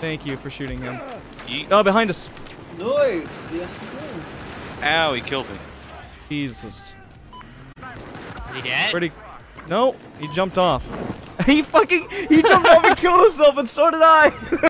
Thank you for shooting him. Yeet. Oh, behind us. Nice. Yeah. Ow, he killed me. Jesus. Is he dead? Pretty. No, he jumped off. He fucking, he jumped off and killed himself, and so did I.